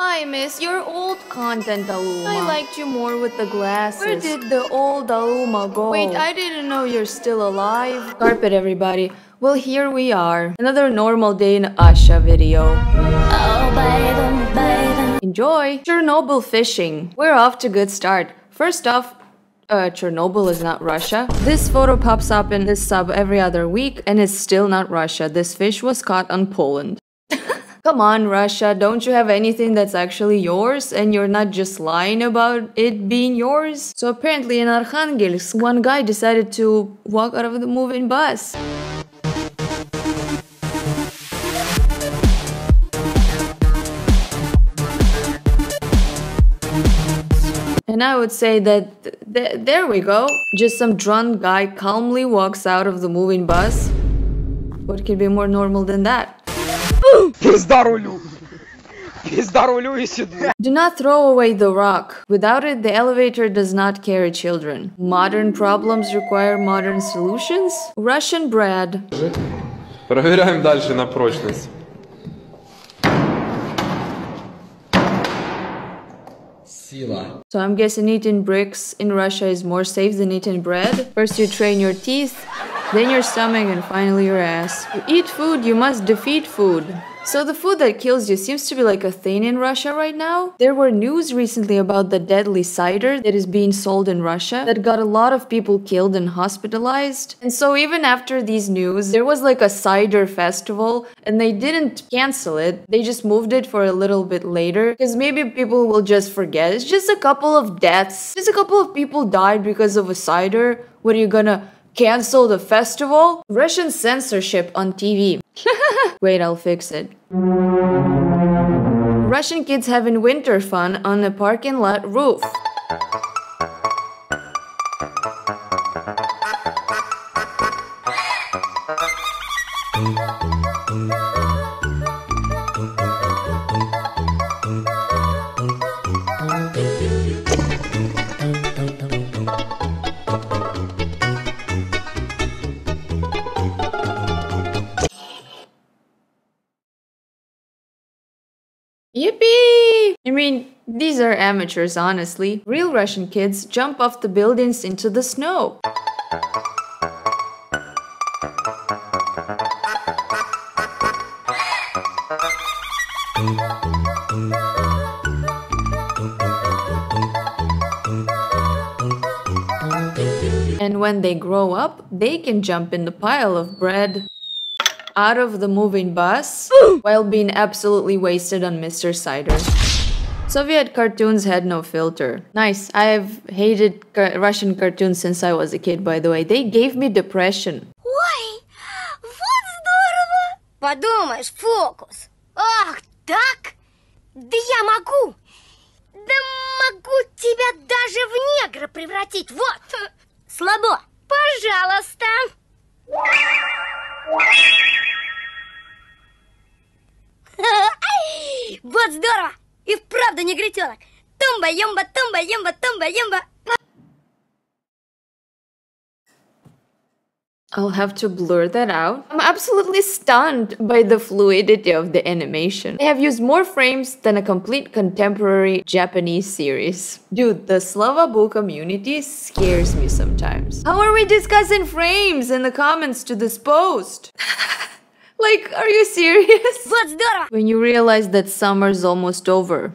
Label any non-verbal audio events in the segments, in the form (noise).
I miss your old content, Aloona. I liked you more with the glasses. Where did the old Aloona go? Wait, I didn't know you're still alive. Carpet, everybody. Well, here we are. Another normal day in Russia video. Oh, baby, baby. Enjoy! Chernobyl fishing. We're off to good start. First off, uh, Chernobyl is not Russia. This photo pops up in this sub every other week and it's still not Russia. This fish was caught on Poland. Come on, Russia, don't you have anything that's actually yours and you're not just lying about it being yours? So apparently in Arkhangelsk, one guy decided to walk out of the moving bus. And I would say that th there we go. Just some drunk guy calmly walks out of the moving bus. What could be more normal than that? Пизда рулю! Пизда рулю и сюда! Do not throw away the rock. Without it, the elevator does not carry children. Modern problems require modern solutions? Russian bread. Проверяем дальше на прочность. Сила. So I'm guessing eating bricks in Russia is more safe than eating bread. First you train your teeth, then your stomach, and finally your ass. You eat food, you must defeat food. So the food that kills you seems to be like a thing in Russia right now. There were news recently about the deadly cider that is being sold in Russia that got a lot of people killed and hospitalized. And so even after these news, there was like a cider festival and they didn't cancel it. They just moved it for a little bit later because maybe people will just forget. It's just a couple of deaths. Just a couple of people died because of a cider. What are you gonna cancel the festival? Russian censorship on TV. (laughs) Wait, I'll fix it. Russian kids having winter fun on a parking lot roof. Mean, these are amateurs, honestly. Real Russian kids jump off the buildings into the snow. And when they grow up, they can jump in the pile of bread out of the moving bus while being absolutely wasted on Mr. Cider. Soviet cartoons had no filter. Nice. I've hated ca- Russian cartoons since I was a kid, by the way. They gave me depression. Ой, вот здорово! Подумаешь, фокус. Ах, так? Да я могу! Да могу тебя даже в негра превратить, вот! Слабо, пожалуйста! (laughs) Вот здорово! И вправду негритенок! Тумба-юмба, тумба-юмба, тумба-юмба! I'll have to blur that out. I'm absolutely stunned by the fluidity of the animation. They have used more frames than a complete contemporary Japanese series. Dude, the Slava community scares me sometimes. How are we discussing frames in the comments to this post? (laughs) Like, are you serious? (laughs) when you realize that summer's almost over.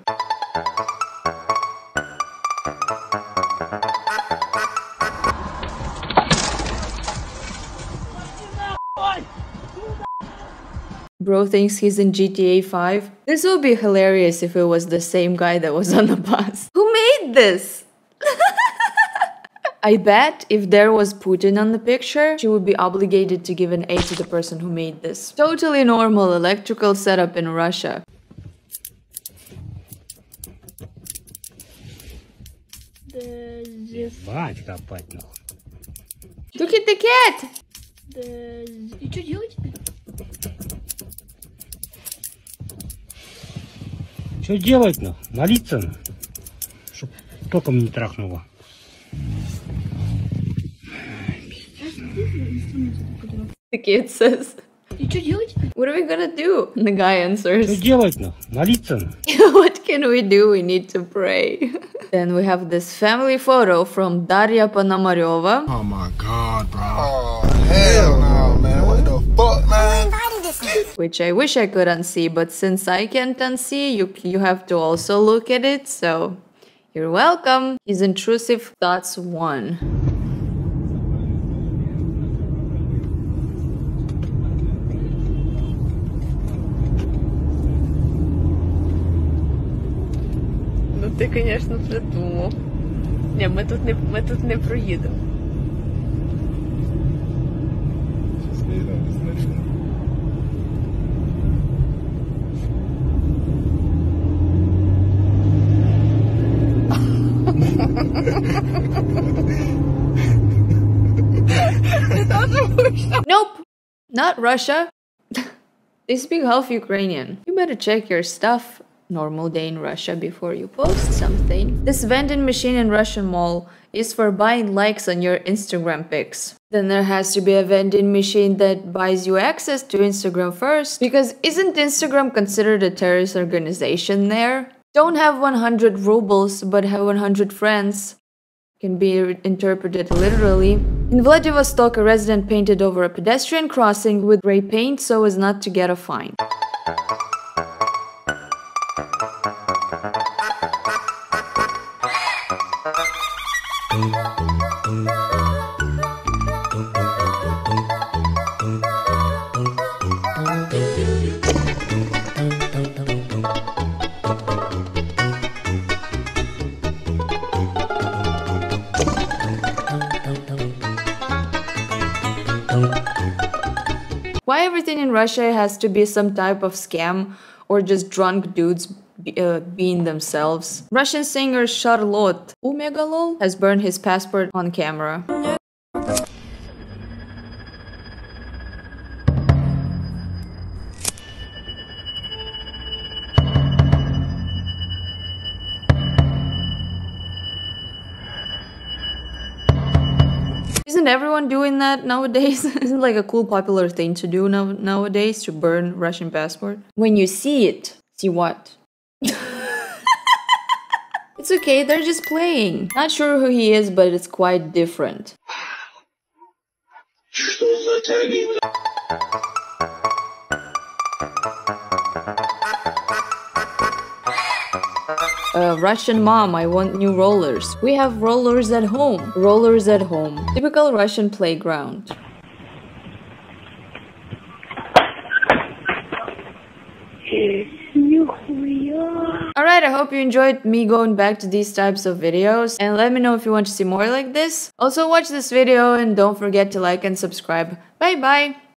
Bro thinks he's in GTA 5. This would be hilarious if it was the same guy that was on the bus. (laughs) Who made this? I bet if there was Putin on the picture, she would be obligated to give an A to the person who made this. Totally normal electrical setup in Russia. Ебать копать нахуй. Look at the cat! И что делать? Что делать нахуй? Молиться нахуй. Чтоб током не трахнуло. The kid says. И что делать? What are we gonna do? The guy Что answers. делать-то? Молиться? (laughs) what can we do? We need to pray. then we have this family photo from Daria Ponomaryova. Oh my god, bro. Oh, hell no, man. What the fuck, man? which I wish I could unsee, but since I can't unsee, you you have to also look at it. So you're welcome. His intrusive thoughts one. ти, звісно, придумав. Ні, ми тут не ми тут не проїдемо. Nope, not Russia. (laughs) they speak half Ukrainian. You better check your stuff, normal day in Russia, before you post something. This vending machine in Russian mall is for buying likes on your Instagram pics. Then there has to be a vending machine that buys you access to Instagram first. Because isn't Instagram considered a terrorist organization there? Don't have 100 rubles, but have 100 friends can be interpreted literally. In Vladivostok, a resident painted over a pedestrian crossing with gray paint so as not to get a fine. Why everything in Russia has to be some type of scam or just drunk dudes uh, being themselves? Russian singer Charlotte Umegalol has burned his passport on camera. Isn't everyone doing that nowadays? (laughs) Isn't like a cool popular thing to do now nowadays to burn Russian passport? When you see it, see what? (laughs) it's okay, they're just playing. Not sure who he is, but it's quite different. Uh, Russian mom, I want new rollers. We have rollers at home. Rollers at home. Typical Russian playground. Alright, I hope you enjoyed me going back to these types of videos and let me know if you want to see more like this. Also watch this video and don't forget to like and subscribe. Bye bye!